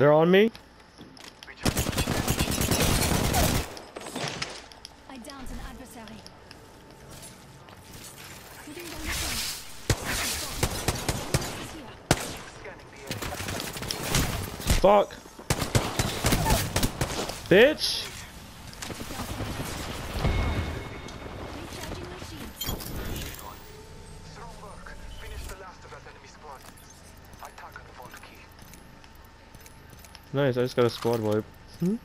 They're on me. I downed an adversary. Putting down the gun. Is here. Fuck. Bitch. Nice, I just got a squad wipe. Hmm?